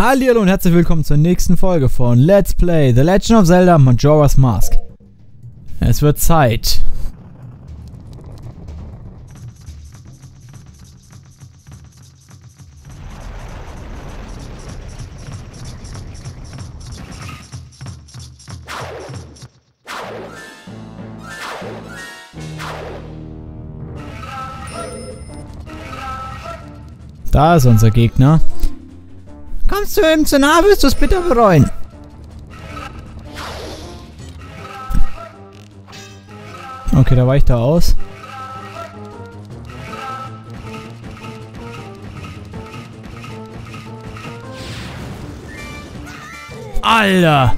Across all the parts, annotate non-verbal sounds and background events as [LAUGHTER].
Hallo und herzlich willkommen zur nächsten Folge von Let's Play The Legend of Zelda Majora's Mask. Es wird Zeit. Da ist unser Gegner. Kommst du ihm zu nah, wirst du es bitter bereuen. Okay, da weicht er aus. Alter!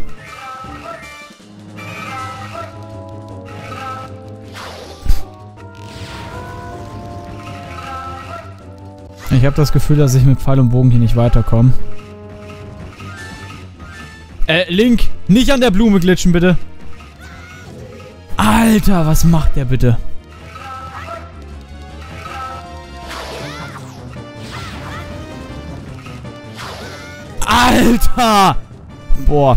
Ich habe das Gefühl, dass ich mit Pfeil und Bogen hier nicht weiterkomme. Äh, Link, nicht an der Blume glitschen, bitte. Alter, was macht der bitte? Alter! Boah.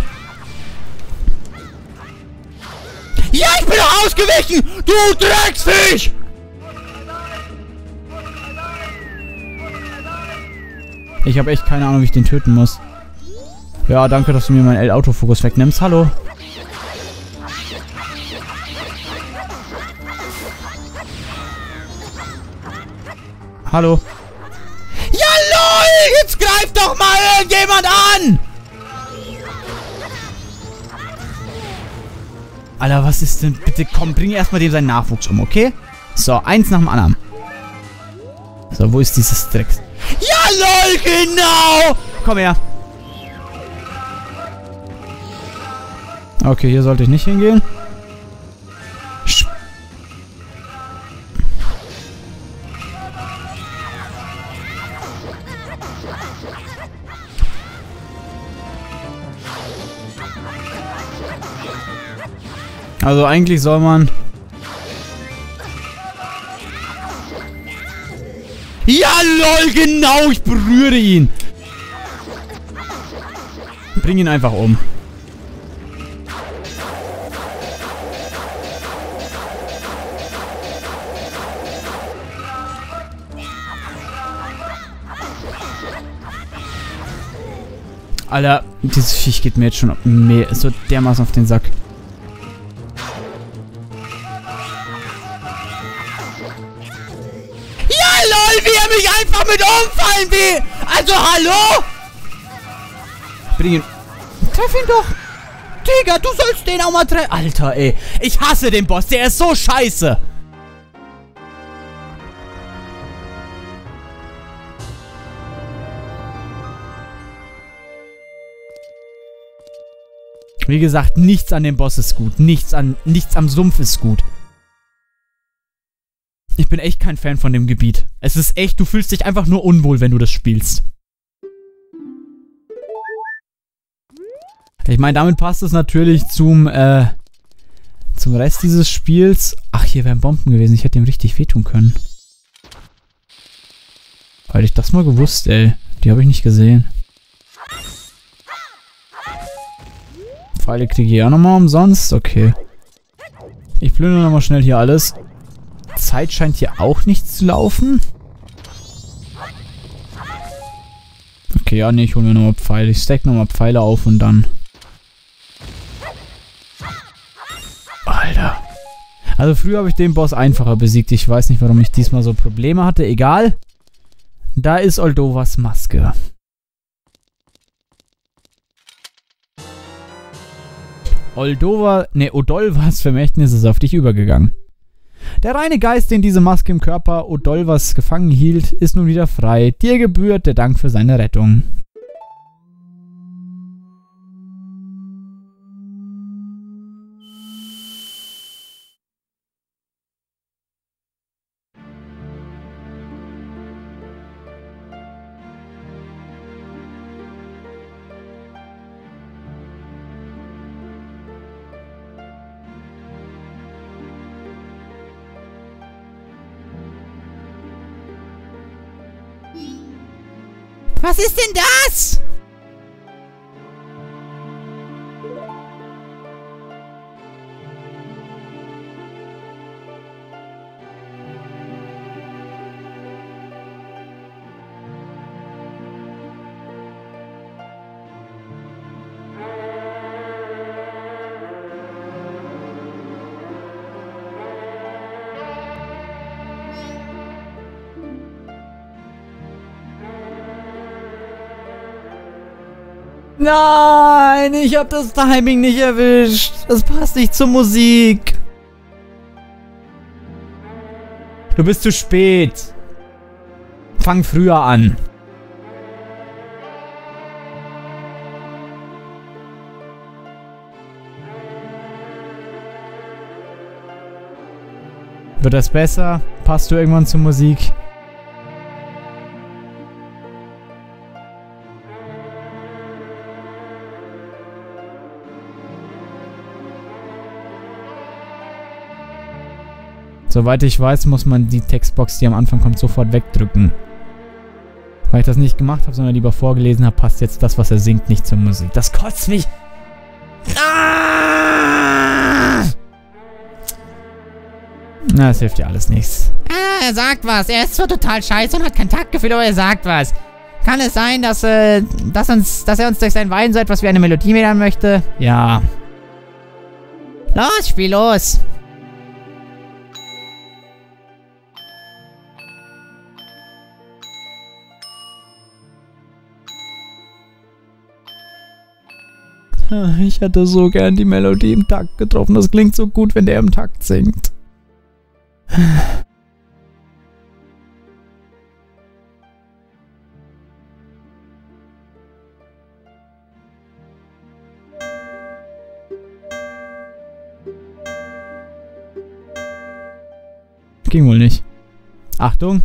Ja, ich bin doch ausgewichen! Du Drecksfisch! Ich habe echt keine Ahnung, wie ich den töten muss. Ja, danke, dass du mir meinen L-Autofokus wegnimmst. Hallo. Hallo. Ja, lol! Jetzt greift doch mal irgendjemand an! Alter, was ist denn? Bitte komm, bring erstmal dem seinen Nachwuchs um, okay? So, eins nach dem anderen. So, wo ist dieses Drecks? Ja, lol, genau! Komm her. Okay, hier sollte ich nicht hingehen. Also eigentlich soll man Ja, lol, genau, ich berühre ihn. Bring ihn einfach um. Alter, dieses Viech geht mir jetzt schon mehr, so dermaßen auf den Sack. lol, wie er mich einfach mit umfallen will. Also, hallo? Bring ihn. Treff ihn doch. Digga, du sollst den auch mal treffen. Alter, ey. Ich hasse den Boss. Der ist so scheiße. Wie gesagt, nichts an dem Boss ist gut. Nichts an, nichts am Sumpf ist gut. Ich bin echt kein Fan von dem Gebiet. Es ist echt, du fühlst dich einfach nur unwohl, wenn du das spielst. Ich meine, damit passt es natürlich zum, äh, zum Rest dieses Spiels. Ach, hier wären Bomben gewesen. Ich hätte ihm richtig wehtun können. Hätte ich das mal gewusst, ey. Die habe ich nicht gesehen. Pfeile kriege ich ja nochmal umsonst. Okay. Ich plündere nochmal schnell hier alles. Zeit scheint hier auch nicht zu laufen. Okay, ja, nee, ich hole mir nochmal Pfeile. Ich stack nochmal Pfeile auf und dann... Alter. Also früher habe ich den Boss einfacher besiegt. Ich weiß nicht, warum ich diesmal so Probleme hatte. Egal. Da ist Oldovas Maske. Oldova, ne, Odolvas Vermächtnis ist auf dich übergegangen. Der reine Geist, den diese Maske im Körper Odolvas gefangen hielt, ist nun wieder frei. Dir gebührt der Dank für seine Rettung. Was ist denn das? Nein, ich habe das Timing nicht erwischt. Das passt nicht zur Musik. Du bist zu spät. Fang früher an. Wird das besser? Passt du irgendwann zur Musik? Soweit ich weiß, muss man die Textbox, die am Anfang kommt, sofort wegdrücken. Weil ich das nicht gemacht habe, sondern lieber vorgelesen habe, passt jetzt das, was er singt, nicht zur Musik. Das kotzt mich. Ah! Na, es hilft ja alles nichts. Ah, er sagt was. Er ist zwar total scheiße und hat kein Taktgefühl, aber er sagt was. Kann es sein, dass, äh, dass, uns, dass er uns durch sein Wein so etwas wie eine Melodie lernen möchte? Ja. Los, spiel los. Ich hätte so gern die Melodie im Takt getroffen. Das klingt so gut, wenn der im Takt singt. Ging wohl nicht. Achtung!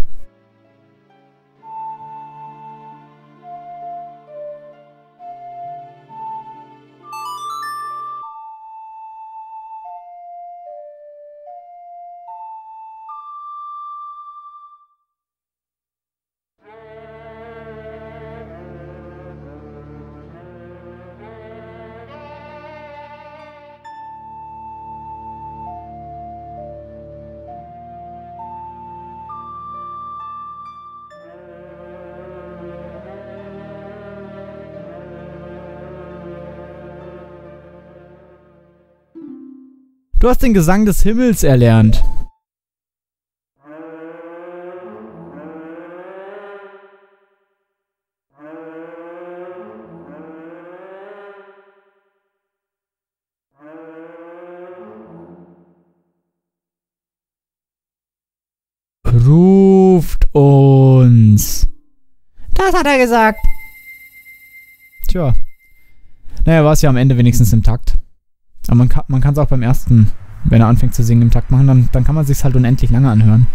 Du hast den Gesang des Himmels erlernt. Ruft uns. Das hat er gesagt. Tja. Naja, war es ja am Ende wenigstens im Takt. Aber man kann es auch beim ersten, wenn er anfängt zu singen, im Takt machen, dann, dann kann man sich halt unendlich lange anhören.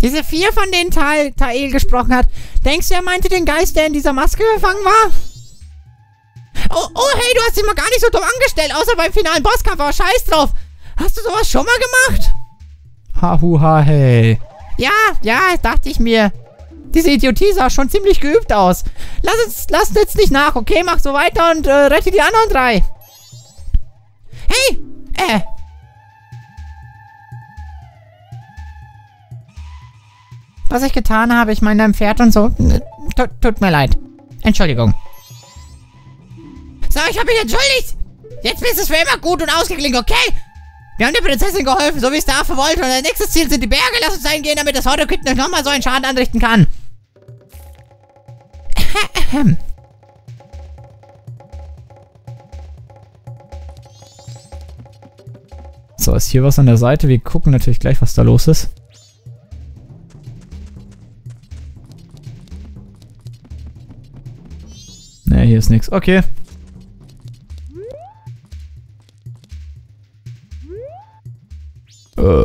Diese vier, von denen Tal Tael gesprochen hat. Denkst du, er meinte den Geist, der in dieser Maske gefangen war? Oh, oh, hey, du hast dich mal gar nicht so dumm angestellt, außer beim finalen Bosskampf, aber scheiß drauf. Hast du sowas schon mal gemacht? Hahu, ha, hey. Ja, ja, dachte ich mir. Diese Idiotie sah schon ziemlich geübt aus. Lass uns, lass jetzt nicht nach, okay? Mach so weiter und äh, rette die anderen drei. Hey, äh, was ich getan habe. Ich meine, dein Pferd und so. Tut, tut mir leid. Entschuldigung. So, ich habe mich entschuldigt. Jetzt ist es für immer gut und ausgeglichen, okay? Wir haben der Prinzessin geholfen, so wie es der Affe wollte. Und das nächste Ziel sind die Berge. Lass uns eingehen, damit das Hortekütten euch nochmal so einen Schaden anrichten kann. So, ist hier was an der Seite? Wir gucken natürlich gleich, was da los ist. Ne, hier ist nichts. Okay. Äh.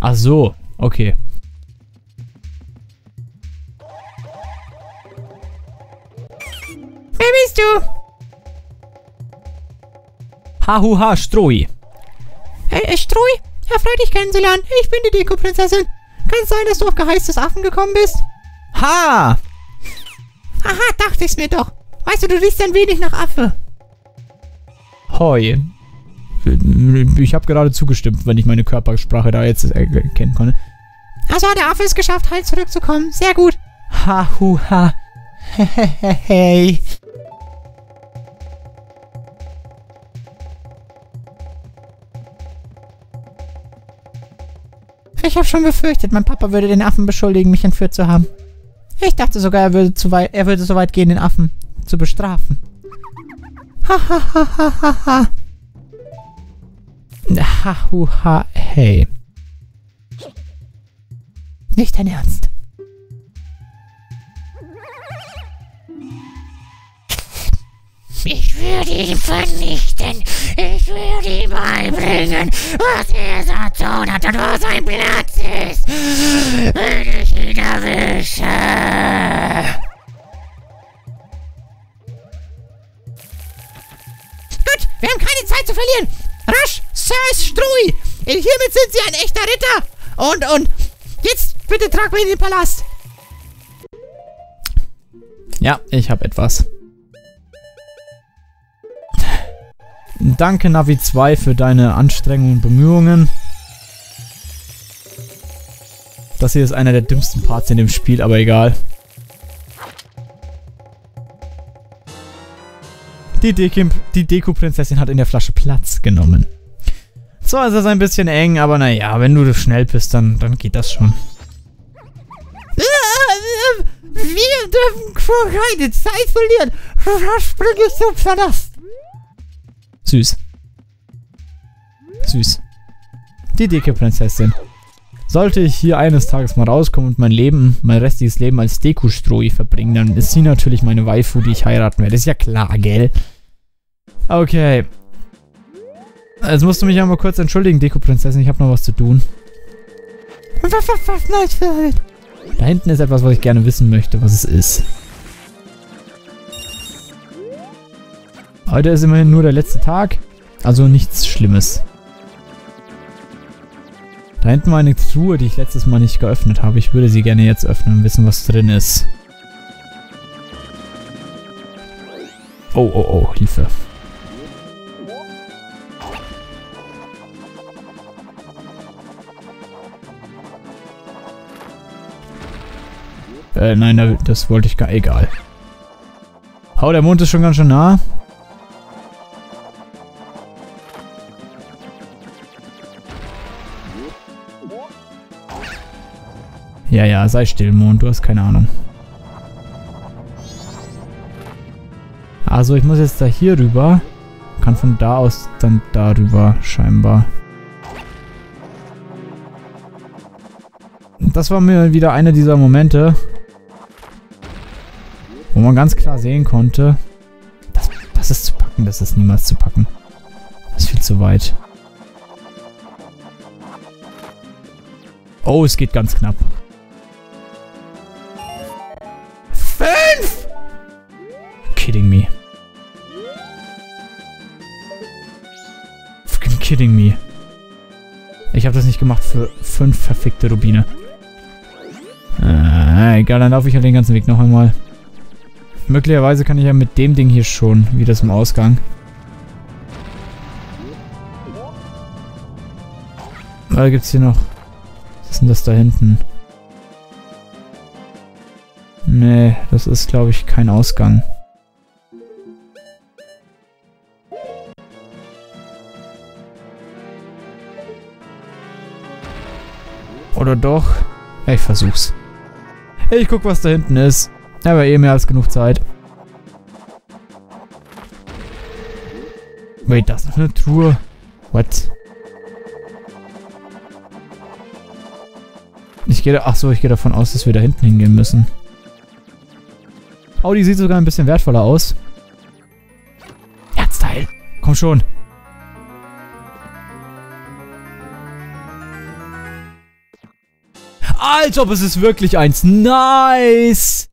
Ach so, okay. Wer bist du? Hahuha, Stroi. Hey, Stroi? Erfreut dich kennenzulernen. Ich bin die Deko-Prinzessin. Kann es sein, dass du auf Geheiß des Affen gekommen bist? Ha! Aha, dachte ich's mir doch. Weißt du, du riechst ein wenig nach Affe. Hoi. Ich habe gerade zugestimmt, wenn ich meine Körpersprache da jetzt erkennen konnte. Also hat der Affe es geschafft, heil zurückzukommen. Sehr gut. Ha, hu, ha. [LAUGHS] Hey. Ich habe schon befürchtet, mein Papa würde den Affen beschuldigen, mich entführt zu haben. Ich dachte sogar, er würde, zu weit, er würde so weit gehen, den Affen zu bestrafen. Ha ha ha ha ha ha. Ha, hu, ha, hey. Nicht dein Ernst. Ich würde ihn vernichten. Ich würde ihm beibringen, was er so tun hat und wo sein Platz ist. Wenn ich ihn erwische. Gut, wir haben keine Zeit zu verlieren. Rasch, Sir Strui. Hiermit sind Sie ein echter Ritter. Und, und, jetzt bitte trag mich in den Palast. Ja, ich habe etwas. Danke Navi 2 für deine Anstrengungen und Bemühungen. Das hier ist einer der dümmsten Parts in dem Spiel, aber egal. Die, Deko, die Deko-Prinzessin hat in der Flasche Platz genommen. Zwar ist das ein bisschen eng, aber naja, wenn du schnell bist, dann, dann geht das schon. Wir dürfen keine Zeit verlieren. Springe ich zum Palast. Süß. Süß. Die dicke Prinzessin. Sollte ich hier eines Tages mal rauskommen und mein Leben, mein restliches Leben als Deku-Stroi verbringen, dann ist sie natürlich meine Waifu, die ich heiraten werde. Ist ja klar, gell? Okay. Jetzt musst du mich ja mal kurz entschuldigen, Deko-Prinzessin. Ich habe noch was zu tun. Da hinten ist etwas, was ich gerne wissen möchte, was es ist. Heute ist immerhin nur der letzte Tag, also nichts Schlimmes. Da hinten war eine Truhe, die ich letztes Mal nicht geöffnet habe. Ich würde sie gerne jetzt öffnen und wissen, was drin ist. Oh, oh, oh, Hilfe. Äh, nein, das wollte ich gar... Egal. Oh, der Mond ist schon ganz schön nah. Ja, ja, sei still, Mond, du hast keine Ahnung. Also, ich muss jetzt da hier rüber. Kann von da aus dann darüber, scheinbar. Das war mir wieder einer dieser Momente, wo man ganz klar sehen konnte, das, das ist zu packen, das ist niemals zu packen. Das ist viel zu weit. Oh, es geht ganz knapp. Kidding me. Ich habe das nicht gemacht für fünf verfickte Rubine. Äh, egal, dann laufe ich halt den ganzen Weg noch einmal. Möglicherweise kann ich ja mit dem Ding hier schon wieder zum Ausgang. Oder gibt es hier noch... Was ist denn das da hinten? Nee, das ist, glaube ich, kein Ausgang. Oder doch? Ich versuch's. Ich guck, was da hinten ist. Aber eh mehr als genug Zeit. Wait, das ist noch eine Truhe. What? Ich gehe da, ach so, ich gehe davon aus, dass wir da hinten hingehen müssen. Oh, die sieht sogar ein bisschen wertvoller aus. Erzteil. Komm schon. Als ob es ist wirklich eins. Nice.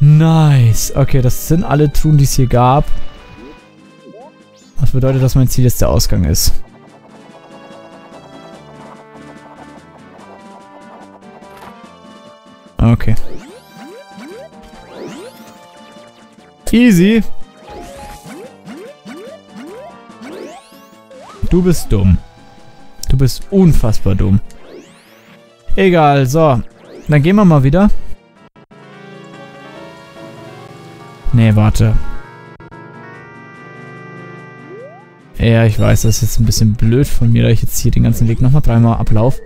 Nice. Okay, das sind alle Truhen, die es hier gab. Was bedeutet, dass mein Ziel jetzt der Ausgang ist. Okay. Easy. Du bist dumm. Du bist unfassbar dumm. Egal, so. Dann gehen wir mal wieder. Nee, warte. Ja, ich weiß, das ist jetzt ein bisschen blöd von mir, da ich jetzt hier den ganzen Weg nochmal dreimal ablaufe.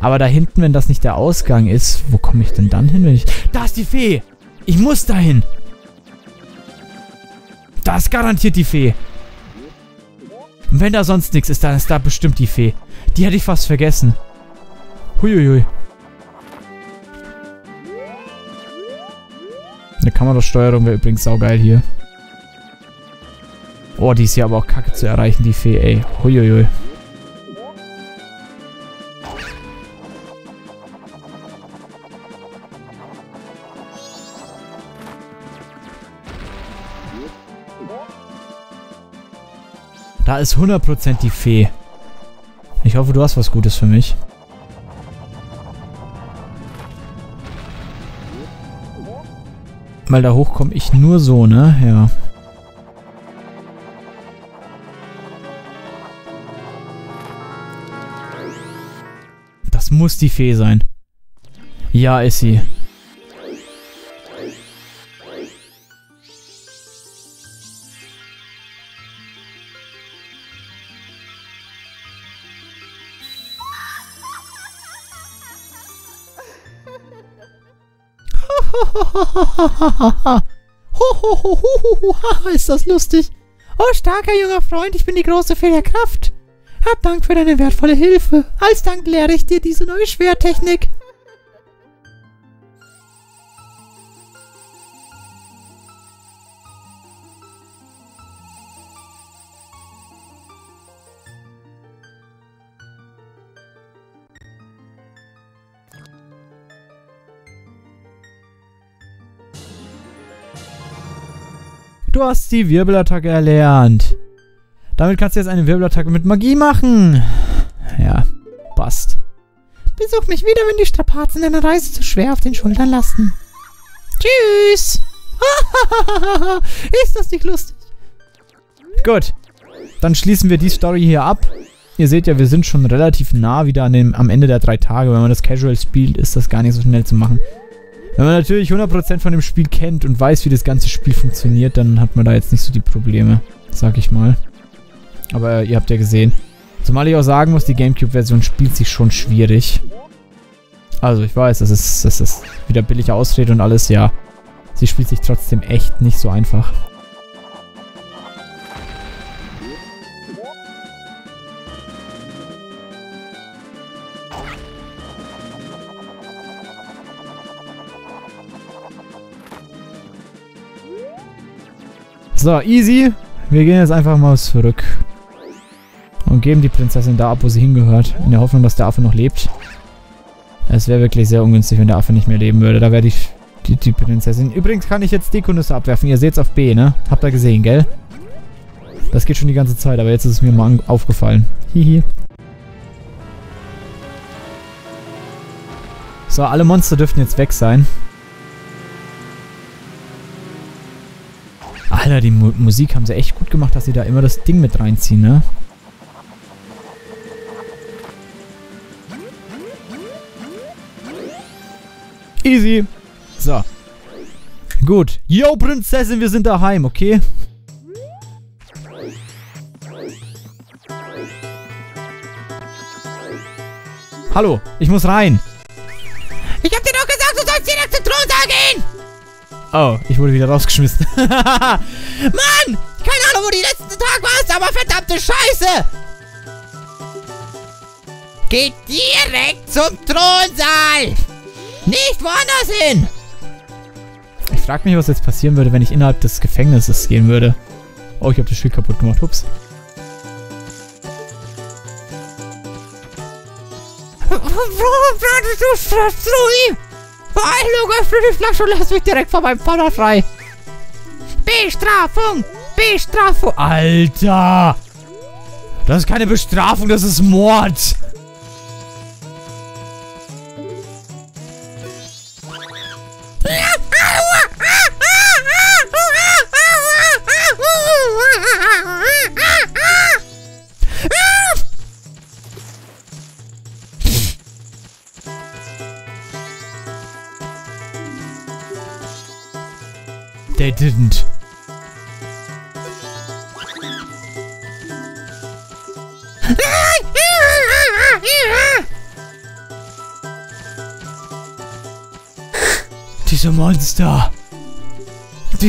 Aber da hinten, wenn das nicht der Ausgang ist, wo komme ich denn dann hin, wenn ich... Da ist die Fee! Ich muss dahin! Da ist garantiert die Fee. Und wenn da sonst nichts ist, dann ist da bestimmt die Fee. Die hätte ich fast vergessen. Huiuiui. Eine Kamerasteuerung wäre übrigens saugeil hier. Oh, die ist ja aber auch kacke zu erreichen, die Fee, ey. Huiuiui. Da ist 100% die Fee. Ich hoffe, du hast was Gutes für mich. Weil da hoch komme ich nur so, ne? Ja. Das muss die Fee sein. Ja, ist sie. [LAUGHS] ist das lustig. Oh, starker junger Freund, ich bin die große Fee der Kraft. Hab Dank für deine wertvolle Hilfe. Als Dank lehre ich dir diese neue Schwertechnik. Die Wirbelattacke erlernt. Damit kannst du jetzt eine Wirbelattacke mit Magie machen. Ja, passt. Besuch mich wieder, wenn die Strapazen deiner Reise zu schwer auf den Schultern lasten. Tschüss. [LAUGHS] Ist das nicht lustig? Gut. Dann schließen wir die Story hier ab. Ihr seht ja, wir sind schon relativ nah wieder an dem, am Ende der drei Tage. Wenn man das Casual spielt, ist das gar nicht so schnell zu machen. Wenn man natürlich 100% von dem Spiel kennt und weiß, wie das ganze Spiel funktioniert, dann hat man da jetzt nicht so die Probleme, sag ich mal. Aber ihr habt ja gesehen. Zumal ich auch sagen muss, die Gamecube-Version spielt sich schon schwierig. Also ich weiß, das ist, das ist wieder billige Ausrede und alles, ja. Sie spielt sich trotzdem echt nicht so einfach. So, easy. Wir gehen jetzt einfach mal zurück. Und geben die Prinzessin da ab, wo sie hingehört. In der Hoffnung, dass der Affe noch lebt. Es wäre wirklich sehr ungünstig, wenn der Affe nicht mehr leben würde. Da wäre die, die, die Prinzessin... Übrigens kann ich jetzt Dekonüsse abwerfen. Ihr seht es auf B, ne? Habt ihr gesehen, gell? Das geht schon die ganze Zeit, aber jetzt ist es mir mal aufgefallen. Hihi. So, alle Monster dürften jetzt weg sein. Alter, die Mu Musik haben sie echt gut gemacht, dass sie da immer das Ding mit reinziehen, ne? Easy. So. Gut. Yo, Prinzessin, wir sind daheim, okay? Hallo, ich muss rein. Oh, ich wurde wieder rausgeschmissen. Mann! Keine Ahnung, wo die letzten Tag warst, aber verdammte Scheiße! Geht direkt zum Thronsaal! Nicht woanders hin! Ich frage mich, was jetzt passieren würde, wenn ich innerhalb des Gefängnisses gehen würde. Oh, ich habe das Spiel kaputt gemacht. Ups. Beeilung, öffne die Flasche und lass mich direkt vor meinem Vater frei. Bestrafung! Bestrafung! Alter! Das ist keine Bestrafung, das ist Mord!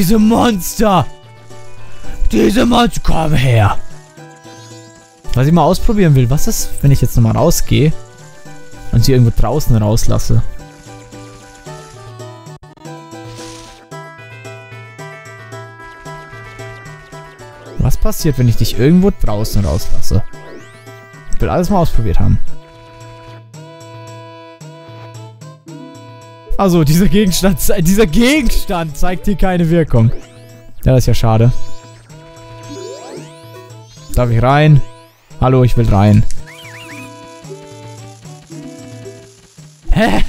Diese Monster. Diese Monster. Komm her. Was ich mal ausprobieren will, was ist, wenn ich jetzt nochmal rausgehe und sie irgendwo draußen rauslasse? Was passiert, wenn ich dich irgendwo draußen rauslasse? Ich will alles mal ausprobiert haben. Also, dieser Gegenstand, dieser Gegenstand zeigt hier keine Wirkung. Ja, das ist ja schade. Darf ich rein? Hallo, ich will rein. Hä?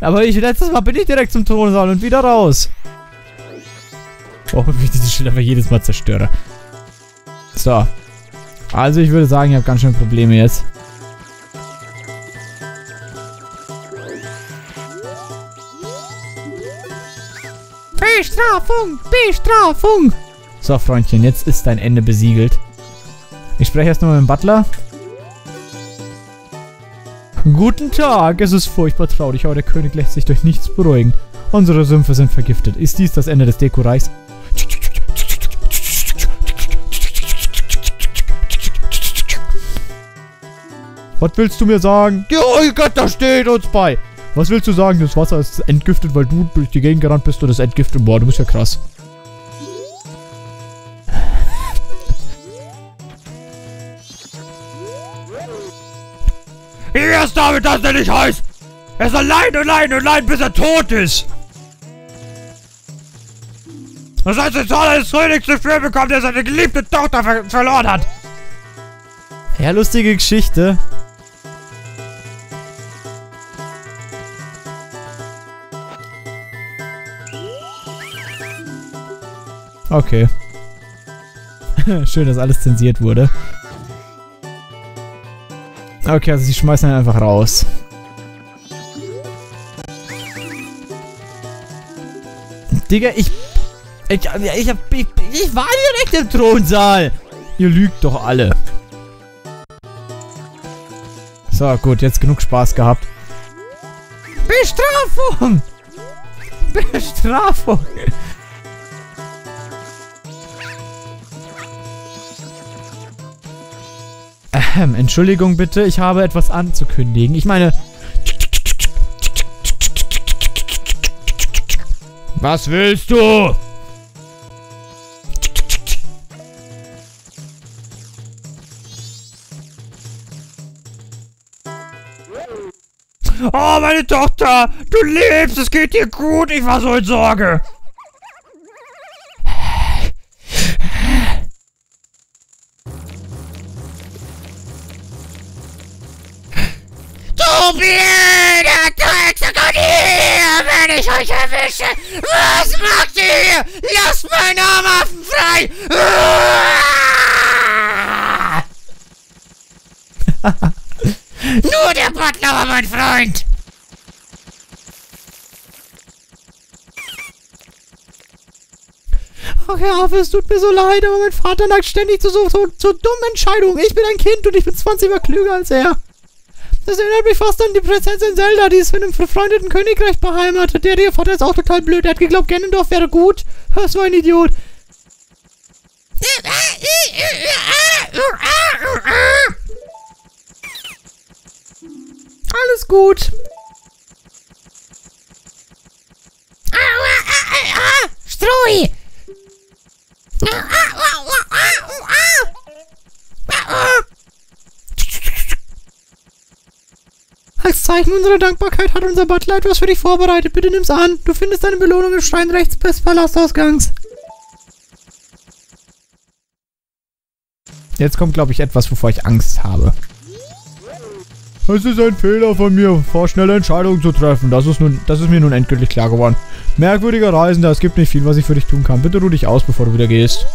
Aber ich, letztes Mal bin ich direkt zum Thronsaal und wieder raus. Oh, [LAUGHS] wie ich dieses Schild einfach jedes Mal zerstöre. So. Also ich würde sagen, ich habe ganz schön Probleme jetzt. Bestrafung! Bestrafung! So, Freundchen, jetzt ist dein Ende besiegelt. Ich spreche erst mal mit dem Butler. Guten Tag, es ist furchtbar traurig, aber der König lässt sich durch nichts beruhigen. Unsere Sümpfe sind vergiftet. Ist dies das Ende des Dekoreichs? Was willst du mir sagen? Ja, oh Gott, da steht uns bei. Was willst du sagen? Das Wasser ist entgiftet, weil du durch die Gegend gerannt bist und es entgiftet. Boah, du bist ja krass. Erst damit, dass er nicht heißt. Er soll leiden und leiden und leiden, bis er tot ist. Das heißt, der Zorn eines Königs dafür bekommt, der seine geliebte Tochter ver verloren hat. Ja, lustige Geschichte. Okay. [LAUGHS] Schön, dass alles zensiert wurde. Okay, also sie schmeißen ihn einfach raus. Digga, ich... Ich, ich, hab, ich, ich war direkt im Thronsaal. Ihr lügt doch alle. So, gut, jetzt genug Spaß gehabt. Bestrafung! [LAUGHS] Bestrafung! Entschuldigung bitte, ich habe etwas anzukündigen. Ich meine... Was willst du? Oh, meine Tochter! Du lebst! Es geht dir gut! Ich war so in Sorge! Drecksagonie, wenn ich euch erwische! Was macht ihr hier? Lasst meinen Armaffen frei! [LAUGHS] Nur der Butler war mein Freund! Ach ja, es tut mir so leid, aber mein Vater neigt ständig zu so, so, so dummen Entscheidungen. Ich bin ein Kind und ich bin 20 Mal klüger als er. Das erinnert mich fast an die Prinzessin Zelda, die ist in einem befreundeten Königreich beheimatet. Der, ihr Vater ist auch total blöd. Er hat geglaubt, Ganondorf wäre gut. Das war ein Idiot. Alles gut. Strui! Als Zeichen unserer Dankbarkeit hat unser Butler etwas für dich vorbereitet. Bitte nimm's an. Du findest deine Belohnung im Schrein rechts des Palastausgangs. Jetzt kommt, glaube ich, etwas, wovor ich Angst habe. Es ist ein Fehler von mir, vorschnelle Entscheidungen zu treffen. Das ist, nun, das ist mir nun endgültig klar geworden. Merkwürdiger Reisender, es gibt nicht viel, was ich für dich tun kann. Bitte ruh dich aus, bevor du wieder gehst.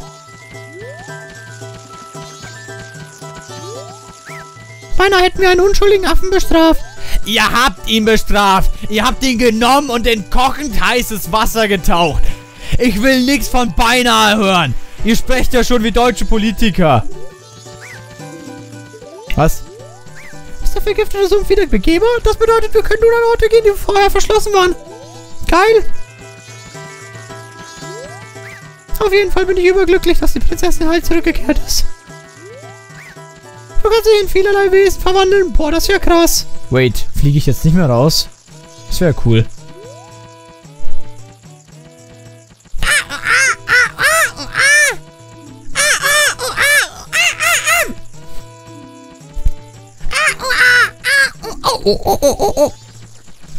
Beinahe hätten wir einen unschuldigen Affen bestraft. Ihr habt ihn bestraft. Ihr habt ihn genommen und in kochend heißes Wasser getaucht. Ich will nichts von beinahe hören. Ihr sprecht ja schon wie deutsche Politiker. Was? Ist der vergiftete Sumpf wieder begehbar? Das bedeutet, wir können nur an Orte gehen, die vorher verschlossen waren. Geil. Auf jeden Fall bin ich überglücklich, dass die Prinzessin halt zurückgekehrt ist. Du kannst dich in vielerlei Wesen verwandeln. Boah, das wäre krass. Wait, fliege ich jetzt nicht mehr raus? Das wäre cool.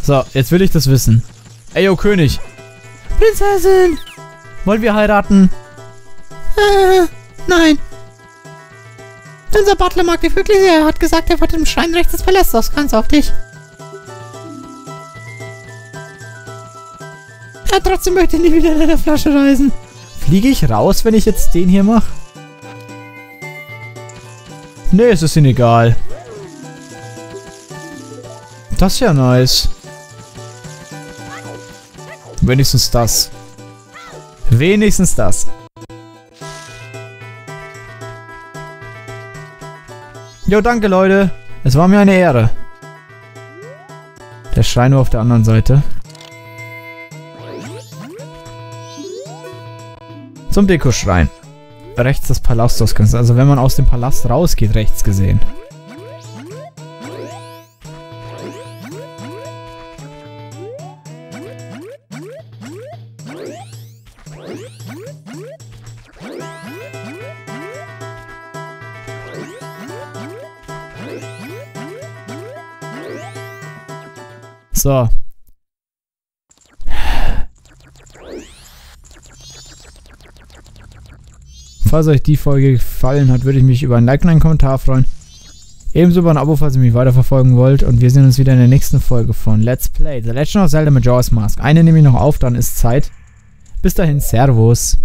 So, jetzt will ich das wissen. Ey, yo, König. Prinzessin. Wollen wir heiraten? Äh, nein. Unser Butler mag dich wirklich sehr. Er hat gesagt, er wartet im Schrein rechts des Palastes. Ganz auf dich. Ja, trotzdem möchte ich nie wieder in einer Flasche reisen. Fliege ich raus, wenn ich jetzt den hier mache? Nee, es ist ihnen egal. Das ist ja nice. Wenigstens das. Wenigstens das. Jo, danke Leute. Es war mir eine Ehre. Der Schrein nur auf der anderen Seite. Zum Dekoschrein. Rechts des Palastausgangs. Also wenn man aus dem Palast rausgeht, rechts gesehen. So. Falls euch die Folge gefallen hat, würde ich mich über ein Like und einen Kommentar freuen. Ebenso über ein Abo, falls ihr mich weiterverfolgen wollt. Und wir sehen uns wieder in der nächsten Folge von Let's Play The Legend of Zelda Majora's Mask. Eine nehme ich noch auf, dann ist Zeit. Bis dahin, Servus.